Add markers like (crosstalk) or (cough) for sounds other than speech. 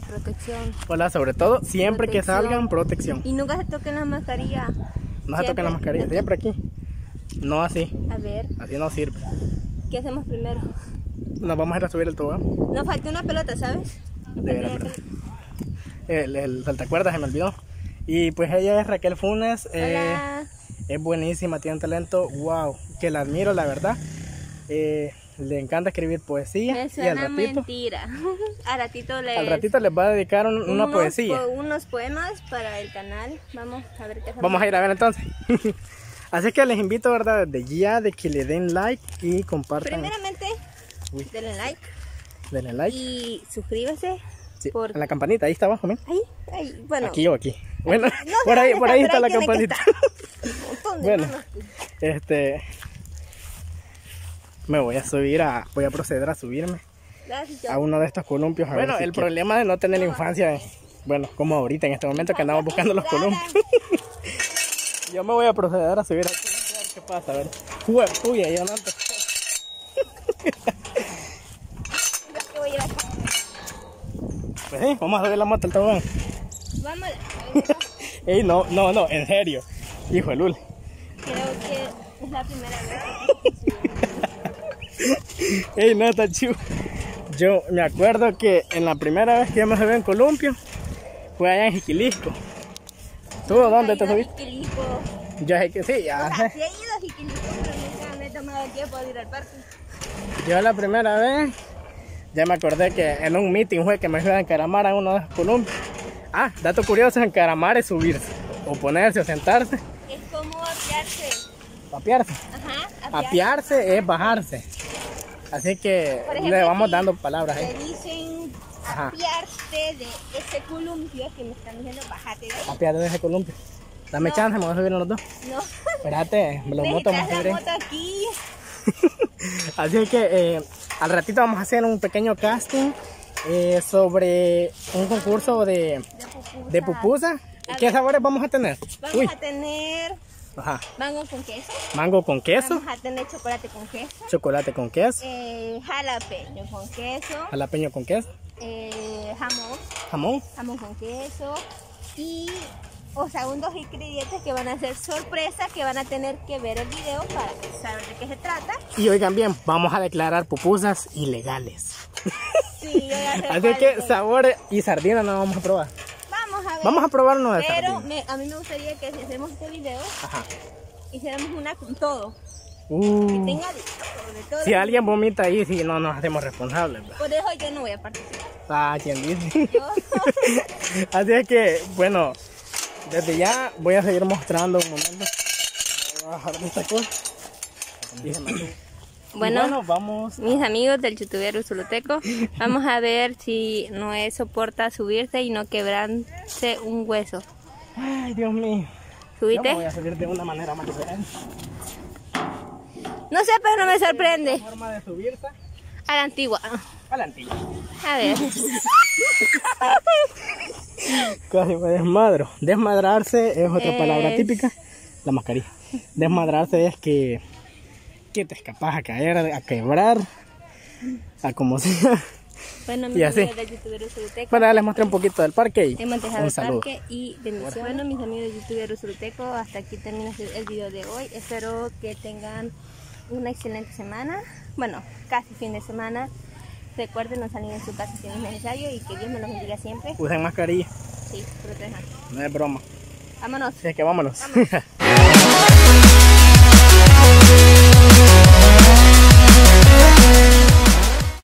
todo, protección. Hola, sobre todo, siempre que salgan, protección. Y nunca se toquen la mascarilla. No se toquen la mascarilla, siempre aquí. No así, A ver, así no sirve. ¿qué hacemos primero? Nos vamos a ir a subir el tobogán. Nos falta una pelota, ¿sabes? De veras, verdad. El, el saltacuerdas se me olvidó. Y pues ella es Raquel Funes. eh, Hola. es buenísima, tiene un talento, wow, que la admiro, la verdad. Eh, le encanta escribir poesía. Me y al suena ratito, mentira. (laughs) Al ratito le al ratito les va a dedicar un- una unos poesía. po- unos poemas para el canal. Vamos a ver qué. Vamos a ir a ver entonces. (laughs) Así que les invito, ¿verdad? Desde ya de que le den like y compartan. Primeramente, Uy. denle like Denle like. y suscríbase. Sí, por- En la campanita, ahí está abajo, miren. Ahí, ahí, bueno. Aquí o aquí. (laughs) Bueno, No por ahí, por ahí está la campanita. Un montón de Bueno. manos. Este. Me voy a subir a. Voy a proceder a subirme a uno de estos columpios. bueno, el problema de no tener la infancia es. Bueno, como ahorita en este momento que andamos buscando los columpios. (laughs) Yo me voy a proceder a subir aquí. A ver qué pasa, a ver. Jue, puya, yo no a (laughs) acá. Pues sí, vamos a subir la moto al tobogán. Vamos. (laughs) Ey, no, no, no, en serio. Hijo de Lul. Creo que es la primera vez. Ey, no, está chido. Yo me acuerdo que en la primera vez que yo me subí en columpio fue allá en Jiquilisco. ¿Tú dónde te subiste? Jiquilico. Yo sé que sí, ya O sea, sé. sí he ido a Jiquilico, pero nunca me he tomado el tiempo de ir al parque. Yo la primera vez, ya me acordé que en un meeting fue que me fui a encaramar a uno de los columpios. Ah, dato curioso, encaramar es subirse, o ponerse o sentarse, Es como apiarse. apiarse. Ajá, Apiarse es bajarse. Así que Por le ejemplo, vamos dando palabras. Te dicen apiarte de ese columpio que me están diciendo, bájate de ahí. Apiarte de ese columpio. Dame No. chance, me voy a subir a los dos. No. Espérate, los motos vamos a Necesitas subir la ahí. moto aquí. (laughs) Así que eh, al ratito vamos a hacer un pequeño casting eh, sobre un concurso de, de pupusa. A ¿Qué ver. sabores vamos a tener? Vamos Uy, a tener ajá. mango con queso. Mango con queso, Vamos a tener chocolate con queso. chocolate con queso, eh, jalapeño con queso. jalapeño con queso, eh, jamón. jamón. Jamón con queso. Y, o sea, un dos ingredientes que van a ser sorpresa, que van a tener que ver el video para saber de qué se trata. Y oigan bien, vamos a declarar pupusas ilegales. Sí, (laughs) Así que es. sabores y sardinas no vamos a probar. Vamos a ver. Vamos a probar uno de Pero me- a mí me gustaría que si hacemos este video, Ajá. hiciéramos una con todo. Uh, Tenga de todo, de todo. si alguien vomita ahí, si no nos hacemos responsables. ¿verdad? Por eso yo no voy a participar. Ah, ¿quién dice? Yo- (laughs) Así es que, bueno, desde ya voy a seguir mostrando un momento. Voy a bajar esta cosa. Y Bueno. vamos. Mis amigos del youtuber Usuluteco, (laughs) vamos a ver si Noé soporta subirse y no quebrarse un hueso. Ay, Dios mío. Yo me voy ¿Subiste? a subir de una manera más diferente. No sé, pero no me sorprende. Forma de subirse A la antigua. a la antigua. A ver. (laughs) Casi me desmadro. Desmadrarse es otra palabra típica. La mascarilla. Desmadrarse es que, que te escapas a caer, a quebrar, a como sea. Bueno, Y mis así. amigos del youtuber Usuluteco. Bueno, les mostré un poquito del parque y Hemos dejado un el parque y bendiciones. Bueno, mis amigos de youtuber Usuluteco, hasta aquí termina el video de hoy. Espero que tengan una excelente semana. Bueno, casi fin de semana. Recuerden no salir en su casa si no es necesario y que Dios me los bendiga siempre. Usen mascarilla, Sí, protejan. no es broma. Vámonos. Es que vámonos. Vámonos. (laughs)